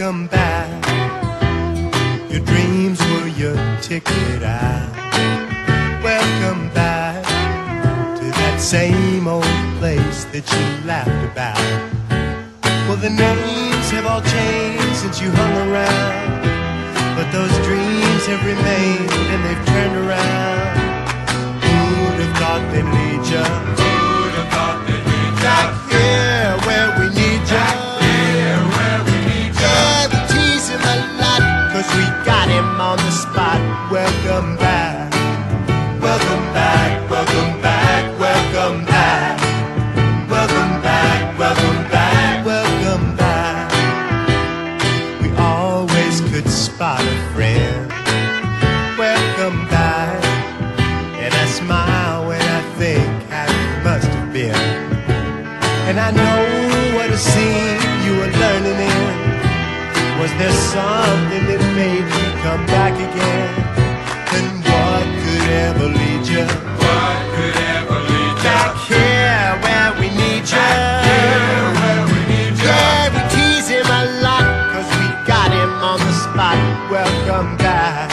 welcome back. Your dreams were your ticket out. Welcome back to that same old place that you laughed about. Well, the names have all changed since you hung around. But those dreams have remained and they've turned around. Who'd have thought they'd lead ya? Him on the spot. Welcome back. Welcome back, welcome back, welcome back. Welcome back, welcome back, welcome back. We always could spot a friend. Welcome back. And I smile when I think how it must have been. And I know what a scene you were learning in. Was there something back again? And what could ever lead you What could ever lead ya? back here where we need you? Here where we need ya. Yeah, we tease him a lot, cause we got him on the spot. Welcome back.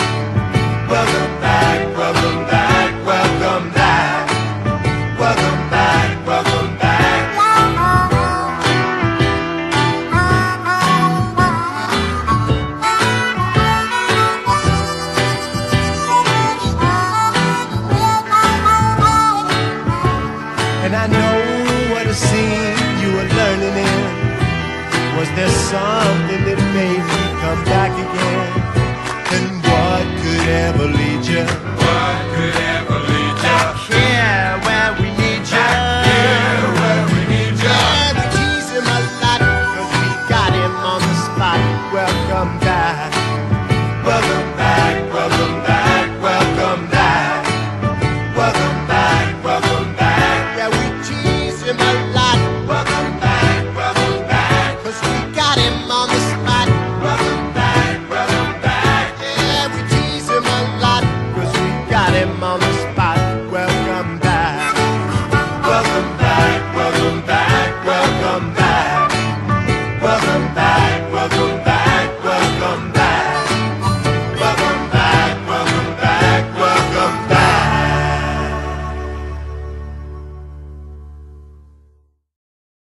Welcome back, welcome back, welcome made you come back again? And what could ever lead you What could ever lead ya? back here where we need you? Here where we need ya. Yeah, we tease him a lot, cause we got him on the spot. Welcome back. Welcome in my